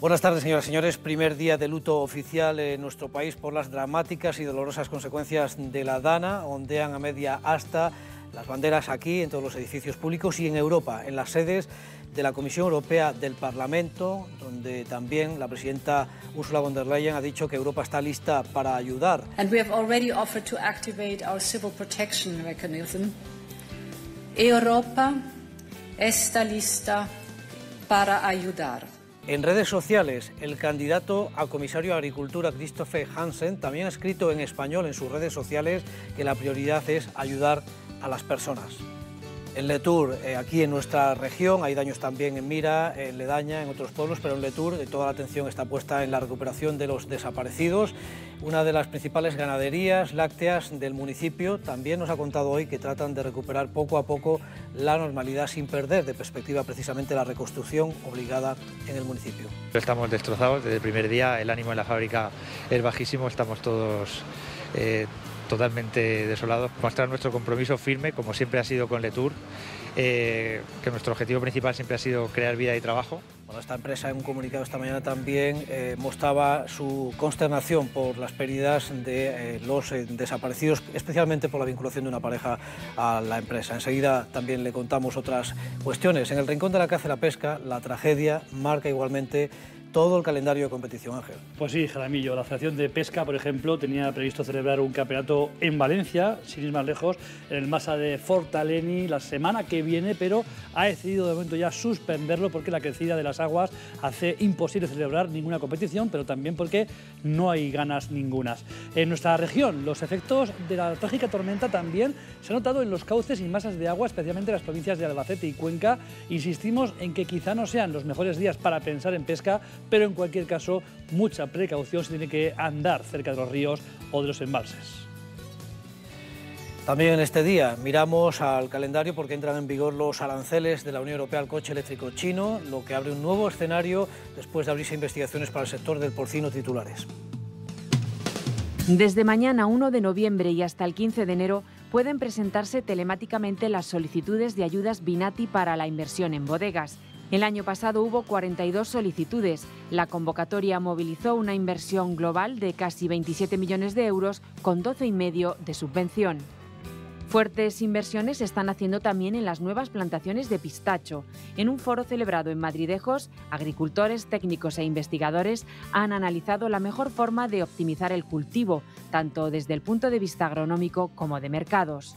Buenas tardes, señoras y señores. Primer día de luto oficial en nuestro país por las dramáticas y dolorosas consecuencias de la Dana. Ondean a media asta las banderas aquí, en todos los edificios públicos y en Europa, en las sedes de la Comisión Europea del Parlamento, donde también la presidenta Ursula von der Leyen ha dicho que Europa está lista para ayudar. And we have already offered to activate our civil protection mechanism. Europa está lista para ayudar. En redes sociales, el candidato a comisario de Agricultura, Christopher Hansen, también ha escrito en español en sus redes sociales que la prioridad es ayudar a las personas. En Letour, eh, aquí en nuestra región, hay daños también en Mira, en Ledaña, en otros pueblos, pero en Letour eh, toda la atención está puesta en la recuperación de los desaparecidos. Una de las principales ganaderías lácteas del municipio también nos ha contado hoy que tratan de recuperar poco a poco la normalidad sin perder de perspectiva precisamente la reconstrucción obligada en el municipio. Estamos destrozados desde el primer día, el ánimo en la fábrica es bajísimo, estamos todos... Eh, totalmente desolados, mostrar nuestro compromiso firme, como siempre ha sido con Letour, eh, que nuestro objetivo principal siempre ha sido crear vida y trabajo. Bueno, esta empresa en un comunicado esta mañana también eh, mostraba su consternación por las pérdidas de eh, los desaparecidos, especialmente por la vinculación de una pareja a la empresa. Enseguida también le contamos otras cuestiones. En el Rincón de la Caza y la Pesca, la tragedia marca igualmente todo el calendario de competición, Ángel. Pues sí, Jaramillo. La Federación de Pesca, por ejemplo, tenía previsto celebrar un campeonato en Valencia, sin ir más lejos, en el Masa de Fortaleni la semana que viene, pero ha decidido de momento ya suspenderlo porque la crecida de las aguas hace imposible celebrar ninguna competición, pero también porque no hay ganas ningunas. En nuestra región, los efectos de la trágica tormenta también se han notado en los cauces y masas de agua, especialmente en las provincias de Albacete y Cuenca. Insistimos en que quizá no sean los mejores días para pensar en pesca, pero en cualquier caso, mucha precaución se tiene que andar cerca de los ríos o de los embalses. También en este día miramos al calendario porque entran en vigor los aranceles de la Unión Europea al coche eléctrico chino, lo que abre un nuevo escenario después de abrirse investigaciones para el sector del porcino titulares. Desde mañana 1 de noviembre y hasta el 15 de enero pueden presentarse telemáticamente las solicitudes de ayudas Binati para la inversión en bodegas. El año pasado hubo 42 solicitudes. La convocatoria movilizó una inversión global de casi 27 millones de euros con 12,5 de subvención. Fuertes inversiones se están haciendo también en las nuevas plantaciones de pistacho. En un foro celebrado en Madridejos, agricultores, técnicos e investigadores han analizado la mejor forma de optimizar el cultivo, tanto desde el punto de vista agronómico como de mercados.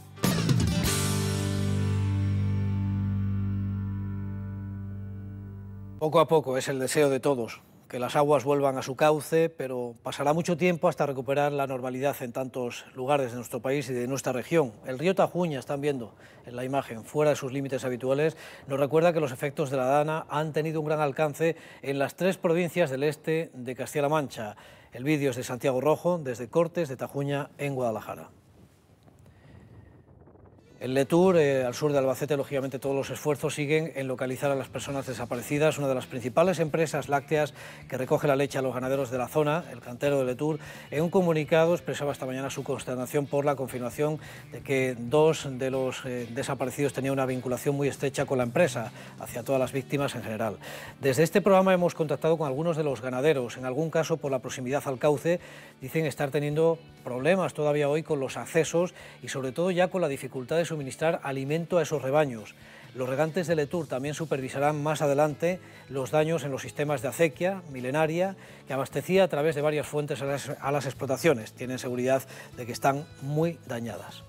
Poco a poco es el deseo de todos que las aguas vuelvan a su cauce, pero pasará mucho tiempo hasta recuperar la normalidad en tantos lugares de nuestro país y de nuestra región. El río Tajuña, están viendo en la imagen, fuera de sus límites habituales, nos recuerda que los efectos de la Dana han tenido un gran alcance en las tres provincias del este de Castilla-La Mancha. El vídeo es de Santiago Rojo, desde Cortes de Tajuña, en Guadalajara. En Letour, eh, al sur de Albacete, lógicamente todos los esfuerzos siguen en localizar a las personas desaparecidas. Una de las principales empresas lácteas que recoge la leche a los ganaderos de la zona, el cantero de Letour, en un comunicado expresaba esta mañana su consternación por la confirmación de que dos de los eh, desaparecidos tenían una vinculación muy estrecha con la empresa, hacia todas las víctimas en general. Desde este programa hemos contactado con algunos de los ganaderos, en algún caso por la proximidad al cauce, dicen estar teniendo problemas todavía hoy con los accesos y sobre todo ya con la dificultad de suministrar alimento a esos rebaños. Los regantes de Letour también supervisarán más adelante los daños en los sistemas de acequia milenaria que abastecía a través de varias fuentes a las, a las explotaciones. Tienen seguridad de que están muy dañadas.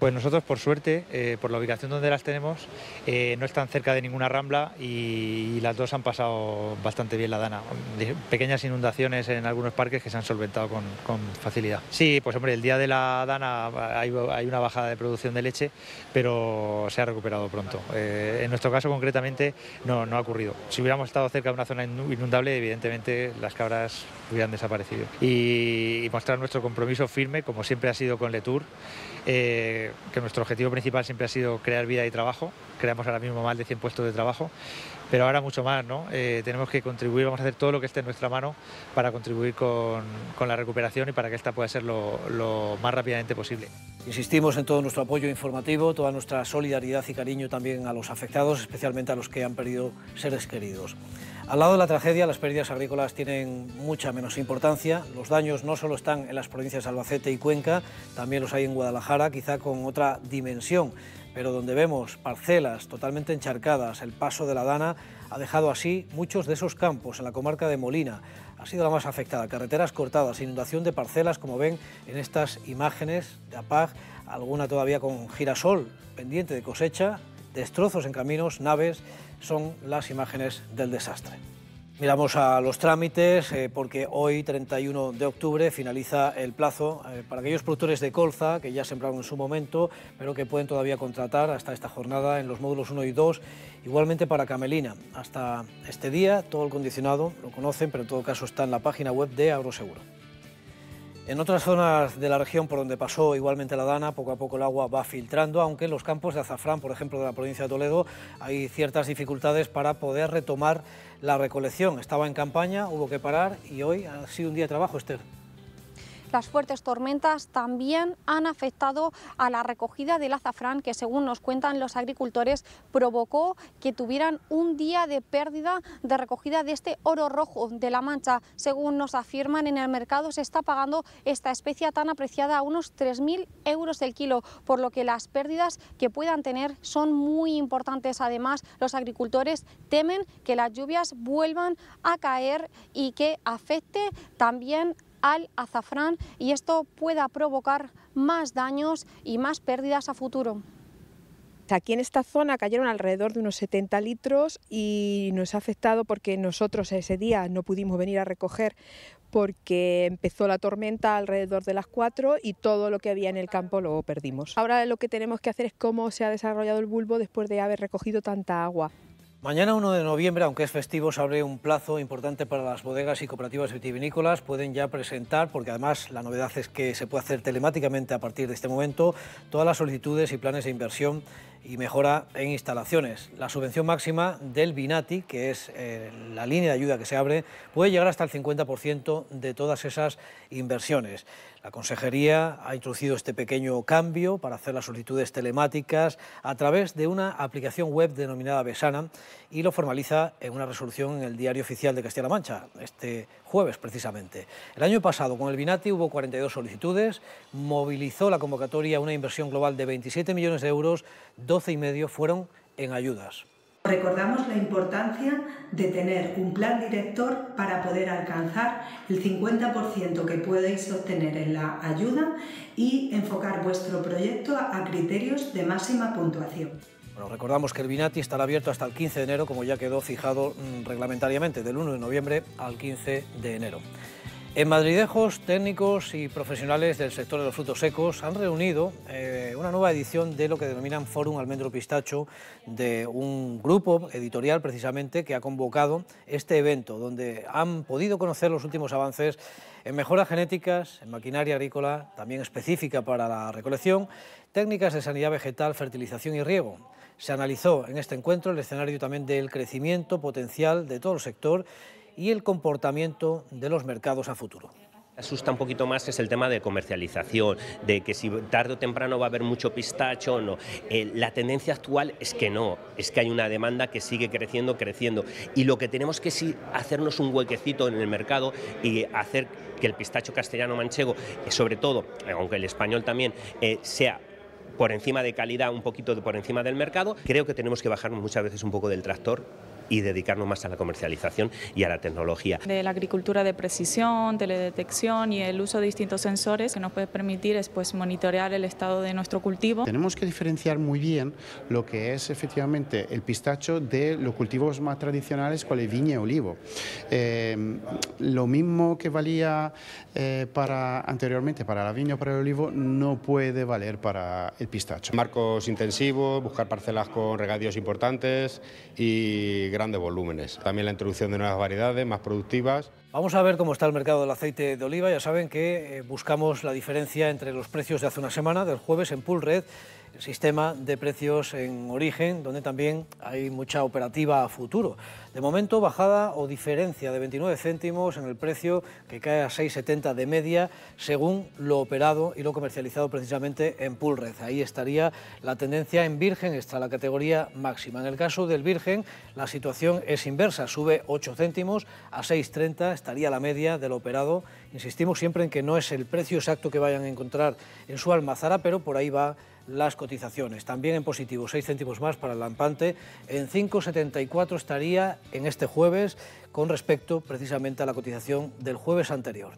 Pues nosotros, por suerte, eh, por la ubicación donde las tenemos, eh, no están cerca de ninguna rambla y, las dos han pasado bastante bien la dana. Pequeñas inundaciones en algunos parques que se han solventado con, facilidad. Sí, pues hombre, el día de la dana hay, una bajada de producción de leche, pero se ha recuperado pronto. Eh, en nuestro caso, concretamente, no, ha ocurrido. Si hubiéramos estado cerca de una zona inu- inundable, evidentemente las cabras hubieran desaparecido. Y, mostrar nuestro compromiso firme, como siempre ha sido con Letour, que nuestro objetivo principal siempre ha sido crear vida y trabajo. Creamos ahora mismo más de 100 puestos de trabajo, pero ahora mucho más, ¿no? Eh, tenemos que contribuir, vamos a hacer todo lo que esté en nuestra mano para contribuir con, con la recuperación y para que esta pueda ser lo, lo más rápidamente posible. Insistimos en todo nuestro apoyo informativo, toda nuestra solidaridad y cariño también a los afectados, especialmente a los que han perdido seres queridos. Al lado de la tragedia, las pérdidas agrícolas tienen mucha menos importancia. Los daños no solo están en las provincias de Albacete y Cuenca, también los hay en Guadalajara, quizá con otra dimensión, pero donde vemos parcelas totalmente encharcadas, el paso de la Dana ha dejado así muchos de esos campos en la comarca de Molina. Ha sido la más afectada, carreteras cortadas, inundación de parcelas, como ven en estas imágenes de APAG, alguna todavía con girasol pendiente de cosecha, destrozos en caminos, naves, son las imágenes del desastre. Miramos a los trámites eh, porque hoy, 31 de octubre, finaliza el plazo eh, para aquellos productores de colza que ya sembraron en su momento, pero que pueden todavía contratar hasta esta jornada en los módulos 1 y 2. Igualmente para Camelina. Hasta este día, todo el condicionado lo conocen, pero en todo caso está en la página web de Agroseguro. En otras zonas de la región por donde pasó igualmente la Dana, poco a poco el agua va filtrando, aunque en los campos de azafrán, por ejemplo, de la provincia de Toledo, hay ciertas dificultades para poder retomar la recolección. Estaba en campaña, hubo que parar y hoy ha sido un día de trabajo, Esther. Las fuertes tormentas también han afectado a la recogida del azafrán que según nos cuentan los agricultores provocó que tuvieran un día de pérdida de recogida de este oro rojo de la Mancha. Según nos afirman en el mercado se está pagando esta especie tan apreciada a unos 3.000 euros el kilo, por lo que las pérdidas que puedan tener son muy importantes. Además, los agricultores temen que las lluvias vuelvan a caer y que afecte también al azafrán y esto pueda provocar más daños y más pérdidas a futuro. Aquí en esta zona cayeron alrededor de unos 70 litros y nos ha afectado porque nosotros ese día no pudimos venir a recoger porque empezó la tormenta alrededor de las 4 y todo lo que había en el campo lo perdimos. Ahora lo que tenemos que hacer es cómo se ha desarrollado el bulbo después de haber recogido tanta agua. Mañana 1 de noviembre, aunque es festivo, se abre un plazo importante para las bodegas y cooperativas vitivinícolas. Pueden ya presentar, porque además la novedad es que se puede hacer telemáticamente a partir de este momento, todas las solicitudes y planes de inversión y mejora en instalaciones. La subvención máxima del Binati, que es eh, la línea de ayuda que se abre, puede llegar hasta el 50% de todas esas inversiones. La Consejería ha introducido este pequeño cambio para hacer las solicitudes telemáticas a través de una aplicación web denominada Besana y lo formaliza en una resolución en el Diario Oficial de Castilla-La Mancha, este jueves precisamente. El año pasado con el Binati hubo 42 solicitudes, movilizó la convocatoria una inversión global de 27 millones de euros, 12 y medio fueron en ayudas. Recordamos la importancia de tener un plan director para poder alcanzar el 50% que podéis obtener en la ayuda y enfocar vuestro proyecto a criterios de máxima puntuación. Recordamos que el Binati estará abierto hasta el 15 de enero, como ya quedó fijado mm, reglamentariamente, del 1 de noviembre al 15 de enero. En Madridejos, técnicos y profesionales del sector de los frutos secos han reunido eh, una nueva edición de lo que denominan Fórum Almendro Pistacho, de un grupo editorial precisamente que ha convocado este evento, donde han podido conocer los últimos avances en mejoras genéticas, en maquinaria agrícola, también específica para la recolección, técnicas de sanidad vegetal, fertilización y riego. Se analizó en este encuentro el escenario también del crecimiento potencial de todo el sector y el comportamiento de los mercados a futuro asusta un poquito más es el tema de comercialización, de que si tarde o temprano va a haber mucho pistacho o no. Eh, la tendencia actual es que no, es que hay una demanda que sigue creciendo, creciendo. Y lo que tenemos que es hacernos un huequecito en el mercado y hacer que el pistacho castellano manchego, eh, sobre todo, aunque el español también, eh, sea por encima de calidad, un poquito por encima del mercado, creo que tenemos que bajar muchas veces un poco del tractor y dedicarnos más a la comercialización y a la tecnología. De la agricultura de precisión, teledetección y el uso de distintos sensores que nos puede permitir después monitorear el estado de nuestro cultivo. Tenemos que diferenciar muy bien lo que es efectivamente el pistacho de los cultivos más tradicionales como el viña y olivo. Eh, lo mismo que valía eh, para anteriormente para la viña o para el olivo no puede valer para el pistacho. Marcos intensivos, buscar parcelas con regadíos importantes y grandes volúmenes. También la introducción de nuevas variedades más productivas. Vamos a ver cómo está el mercado del aceite de oliva. Ya saben que eh, buscamos la diferencia entre los precios de hace una semana, del jueves en Pool Red, sistema de precios en origen, donde también hay mucha operativa a futuro. De momento, bajada o diferencia de 29 céntimos en el precio que cae a 6,70 de media, según lo operado y lo comercializado precisamente en Pulred. Ahí estaría la tendencia en virgen, está la categoría máxima. En el caso del virgen, la situación es inversa, sube 8 céntimos a 6,30, estaría la media del operado. Insistimos siempre en que no es el precio exacto que vayan a encontrar en su almazara, pero por ahí va las cotizaciones. También en positivo, 6 céntimos más para el lampante. En 5,74 estaría en este jueves con respecto precisamente a la cotización del jueves anterior.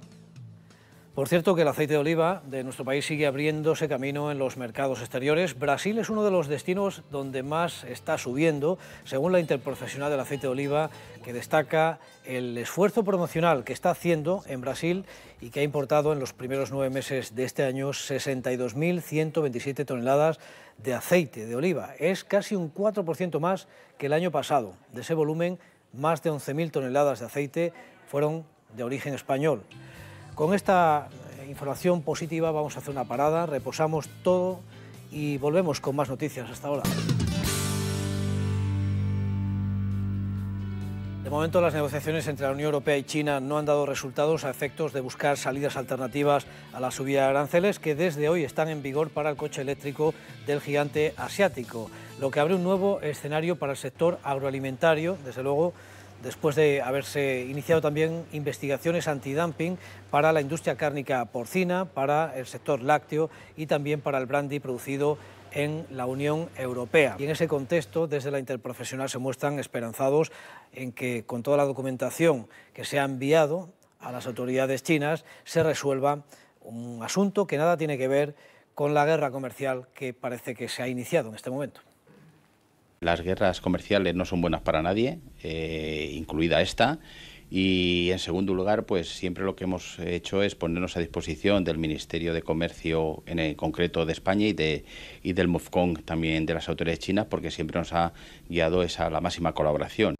Por cierto que el aceite de oliva de nuestro país sigue abriéndose camino en los mercados exteriores. Brasil es uno de los destinos donde más está subiendo, según la interprofesional del aceite de oliva, que destaca el esfuerzo promocional que está haciendo en Brasil y que ha importado en los primeros nueve meses de este año 62.127 toneladas de aceite de oliva. Es casi un 4% más que el año pasado. De ese volumen, más de 11.000 toneladas de aceite fueron de origen español. Con esta información positiva vamos a hacer una parada, reposamos todo y volvemos con más noticias. Hasta ahora. De momento las negociaciones entre la Unión Europea y China no han dado resultados a efectos de buscar salidas alternativas a la subida de aranceles que desde hoy están en vigor para el coche eléctrico del gigante asiático, lo que abre un nuevo escenario para el sector agroalimentario, desde luego después de haberse iniciado también investigaciones antidumping para la industria cárnica porcina, para el sector lácteo y también para el brandy producido en la Unión Europea. Y en ese contexto, desde la interprofesional se muestran esperanzados en que con toda la documentación que se ha enviado a las autoridades chinas se resuelva un asunto que nada tiene que ver con la guerra comercial que parece que se ha iniciado en este momento. Las guerras comerciales no son buenas para nadie, eh, incluida esta. Y en segundo lugar, pues siempre lo que hemos hecho es ponernos a disposición del Ministerio de Comercio, en el concreto de España y, de, y del MOFCON también de las autoridades chinas, porque siempre nos ha guiado esa la máxima colaboración.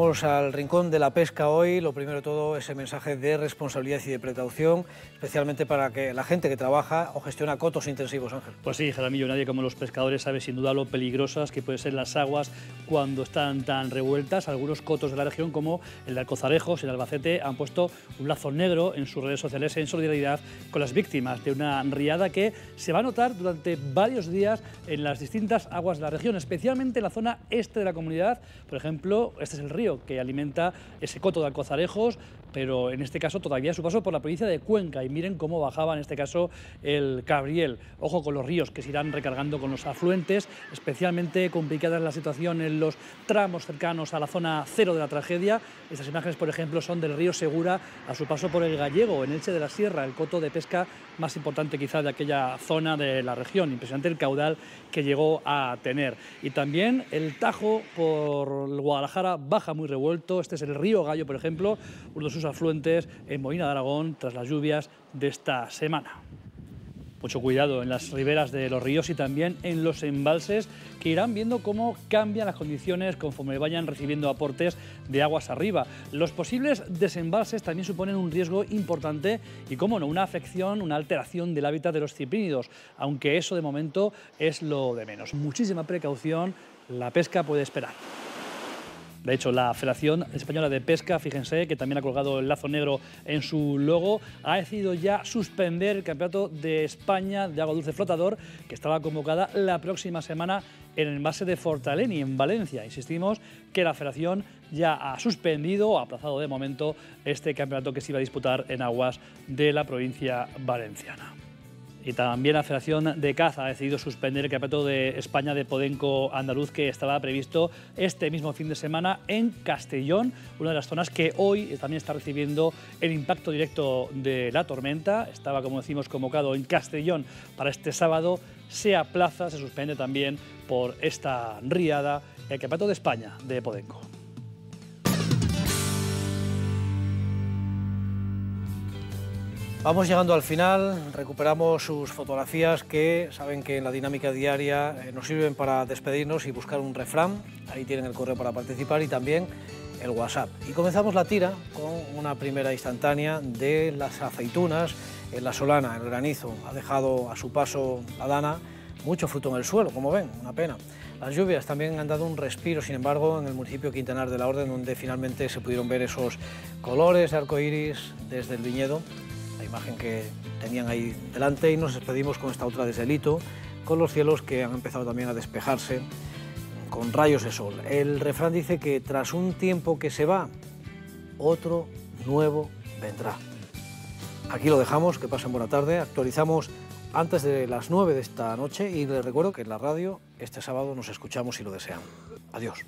Vamos al rincón de la pesca hoy. Lo primero de todo, ese mensaje de responsabilidad y de precaución, especialmente para que la gente que trabaja o gestiona cotos intensivos, Ángel. Pues sí, Jaramillo, nadie como los pescadores sabe sin duda lo peligrosas que pueden ser las aguas cuando están tan revueltas. Algunos cotos de la región, como el de Alcozarejos, el Albacete, han puesto un lazo negro en sus redes sociales en solidaridad con las víctimas de una riada que se va a notar durante varios días en las distintas aguas de la región, especialmente en la zona este de la comunidad. Por ejemplo, este es el río que alimenta ese coto de Alcozarejos, pero en este caso todavía su paso por la provincia de Cuenca. Y miren cómo bajaba en este caso el Cabriel. Ojo con los ríos que se irán recargando con los afluentes, especialmente complicada es la situación en los tramos cercanos a la zona cero de la tragedia. Estas imágenes, por ejemplo, son del río Segura a su paso por el Gallego, en Elche de la Sierra, el coto de pesca más importante quizá de aquella zona de la región. Impresionante el caudal que llegó a tener. Y también el Tajo por Guadalajara baja muy revuelto. Este es el río Gallo, por ejemplo, uno de sus afluentes en Molina de Aragón tras las lluvias de esta semana. Mucho cuidado en las riberas de los ríos y también en los embalses que irán viendo cómo cambian las condiciones conforme vayan recibiendo aportes de aguas arriba. Los posibles desembalses también suponen un riesgo importante y, como no, una afección, una alteración del hábitat de los ciprínidos, aunque eso de momento es lo de menos. Muchísima precaución, la pesca puede esperar. De hecho, la Federación Española de Pesca, fíjense, que también ha colgado el lazo negro en su logo, ha decidido ya suspender el Campeonato de España de Agua Dulce Flotador, que estaba convocada la próxima semana en el envase de Fortaleni, en Valencia. Insistimos que la Federación ya ha suspendido o aplazado de momento este campeonato que se iba a disputar en aguas de la provincia valenciana. Y también la Federación de Caza ha decidido suspender el campeonato de España de Podenco andaluz que estaba previsto este mismo fin de semana en Castellón, una de las zonas que hoy también está recibiendo el impacto directo de la tormenta. Estaba, como decimos, convocado en Castellón para este sábado. Se aplaza, se suspende también por esta riada el campeonato de España de Podenco. Vamos llegando al final, recuperamos sus fotografías que saben que en la dinámica diaria eh, nos sirven para despedirnos y buscar un refrán. Ahí tienen el correo para participar y también el WhatsApp. Y comenzamos la tira con una primera instantánea de las aceitunas en la solana, el granizo. Ha dejado a su paso la dana mucho fruto en el suelo, como ven, una pena. Las lluvias también han dado un respiro, sin embargo, en el municipio Quintanar de la Orden, donde finalmente se pudieron ver esos colores de arcoíris desde el viñedo, imagen que tenían ahí delante, y nos despedimos con esta otra desde el hito, con los cielos que han empezado también a despejarse con rayos de sol. El refrán dice que tras un tiempo que se va, otro nuevo vendrá. Aquí lo dejamos, que pasen buena tarde. Actualizamos antes de las 9 de esta noche y les recuerdo que en la radio este sábado nos escuchamos si lo desean. Adiós.